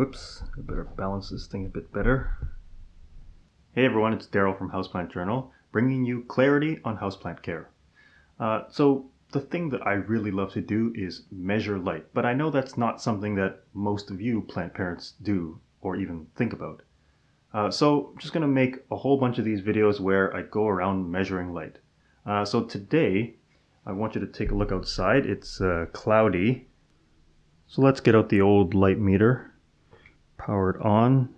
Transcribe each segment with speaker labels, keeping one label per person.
Speaker 1: Whoops, I better balance this thing a bit better. Hey everyone, it's Darryl from Houseplant Journal, bringing you clarity on houseplant care. Uh, so, the thing that I really love to do is measure light, but I know that's not something that most of you plant parents do or even think about. Uh, so, I'm just going to make a whole bunch of these videos where I go around measuring light. Uh, so, today, I want you to take a look outside. It's uh, cloudy. So, let's get out the old light meter power it on,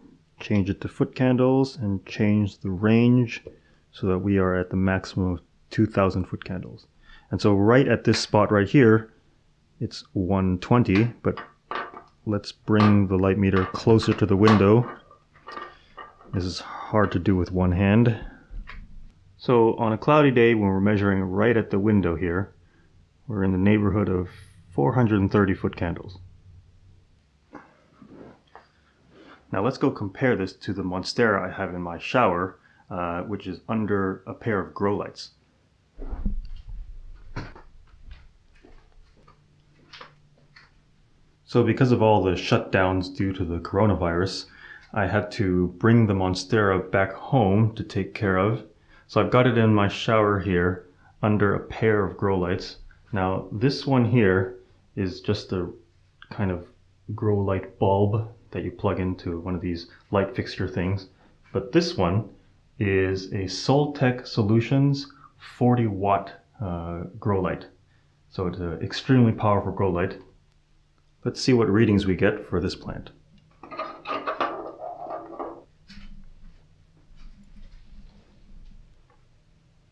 Speaker 1: change it to foot candles, and change the range so that we are at the maximum of 2000 foot candles. And so right at this spot right here, it's 120, but let's bring the light meter closer to the window. This is hard to do with one hand. So on a cloudy day when we're measuring right at the window here, we're in the neighborhood of 430 foot candles. Now let's go compare this to the Monstera I have in my shower, uh, which is under a pair of grow lights. So because of all the shutdowns due to the coronavirus, I had to bring the Monstera back home to take care of. So I've got it in my shower here under a pair of grow lights. Now this one here is just a kind of grow light bulb that you plug into one of these light fixture things. But this one is a Soltech Solutions 40 watt uh, grow light. So it's an extremely powerful grow light. Let's see what readings we get for this plant.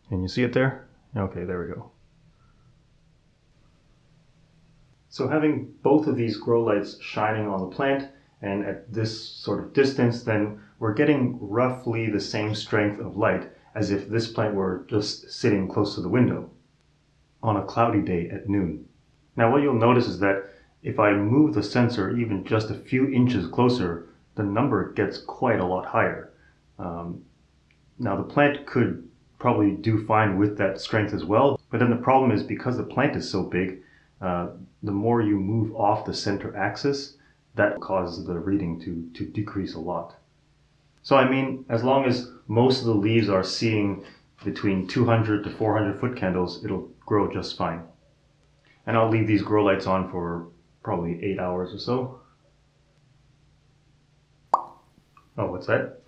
Speaker 1: Can you see it there? Okay, there we go. So having both of these grow lights shining on the plant and at this sort of distance, then we're getting roughly the same strength of light as if this plant were just sitting close to the window on a cloudy day at noon. Now what you'll notice is that if I move the sensor even just a few inches closer, the number gets quite a lot higher. Um, now the plant could probably do fine with that strength as well, but then the problem is because the plant is so big, uh, the more you move off the center axis, that causes the reading to, to decrease a lot. So I mean, as long as most of the leaves are seeing between 200 to 400 foot candles, it'll grow just fine. And I'll leave these grow lights on for probably eight hours or so. Oh, what's that?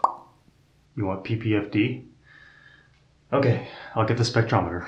Speaker 1: You want PPFD? Okay, I'll get the spectrometer.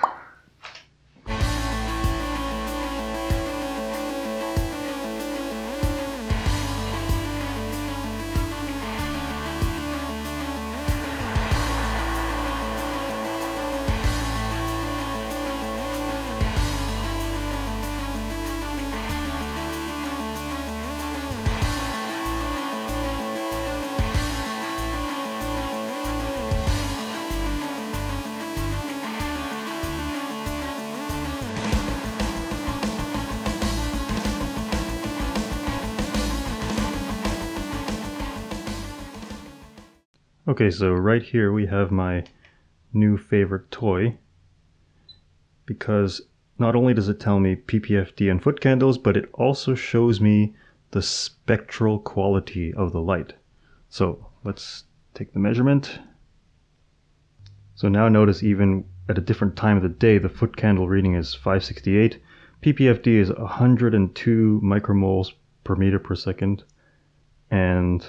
Speaker 1: Okay, so right here we have my new favorite toy because not only does it tell me PPFD and foot candles, but it also shows me the spectral quality of the light. So let's take the measurement. So now notice even at a different time of the day, the foot candle reading is 568. PPFD is 102 micromoles per meter per second. And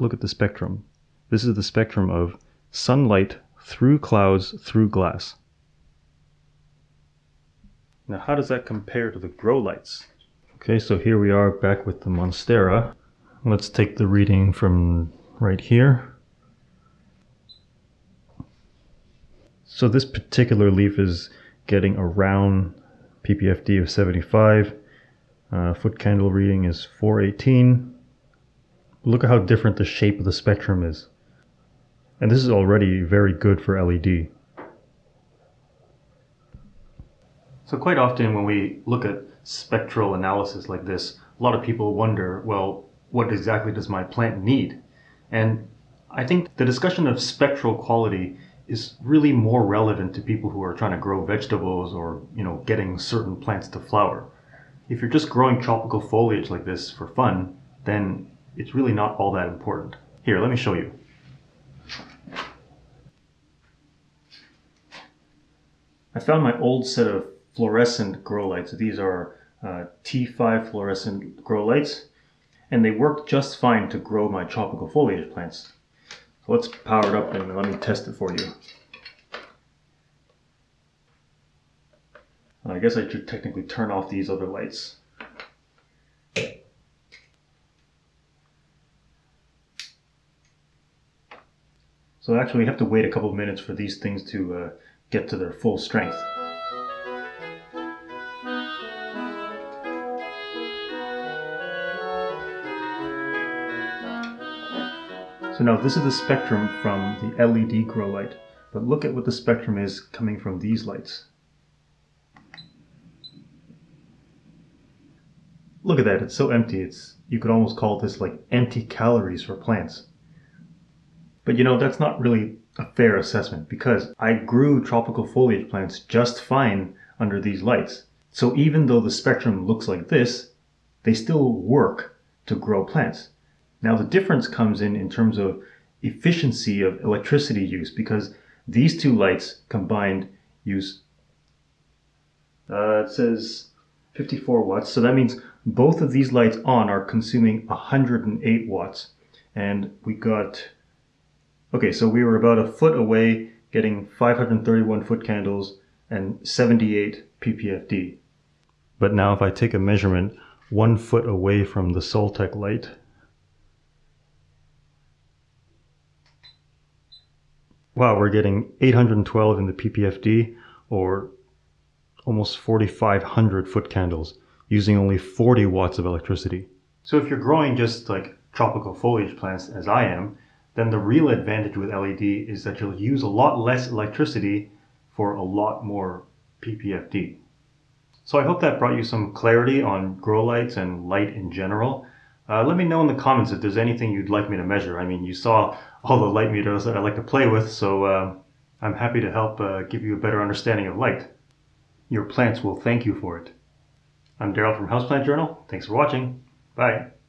Speaker 1: look at the spectrum. This is the spectrum of sunlight through clouds through glass. Now how does that compare to the grow lights? Okay, so here we are back with the Monstera. Let's take the reading from right here. So this particular leaf is getting around PPFD of 75. Uh, foot candle reading is 418. Look at how different the shape of the spectrum is. And this is already very good for LED. So quite often when we look at spectral analysis like this, a lot of people wonder, well, what exactly does my plant need? And I think the discussion of spectral quality is really more relevant to people who are trying to grow vegetables or, you know, getting certain plants to flower. If you're just growing tropical foliage like this for fun, then it's really not all that important. Here, let me show you. I found my old set of fluorescent grow lights. These are uh, T5 fluorescent grow lights, and they work just fine to grow my tropical foliage plants. So let's power it up and let me test it for you. I guess I should technically turn off these other lights. So actually we have to wait a couple minutes for these things to uh, get to their full strength. So now this is the spectrum from the LED grow light, but look at what the spectrum is coming from these lights. Look at that, it's so empty. It's you could almost call this like empty calories for plants. But you know, that's not really a fair assessment because I grew tropical foliage plants just fine under these lights. So even though the spectrum looks like this, they still work to grow plants. Now the difference comes in in terms of efficiency of electricity use because these two lights combined use, uh, it says 54 watts. So that means both of these lights on are consuming 108 watts. And we got Okay, so we were about a foot away getting 531 foot candles and 78 ppfd. But now if I take a measurement one foot away from the Soltech light, wow, we're getting 812 in the ppfd or almost 4,500 foot candles using only 40 watts of electricity. So if you're growing just like tropical foliage plants as I am, then the real advantage with LED is that you'll use a lot less electricity for a lot more ppfd. So I hope that brought you some clarity on grow lights and light in general. Uh, let me know in the comments if there's anything you'd like me to measure. I mean, you saw all the light meters that I like to play with, so uh, I'm happy to help uh, give you a better understanding of light. Your plants will thank you for it. I'm Darryl from Houseplant Journal. Thanks for watching. Bye.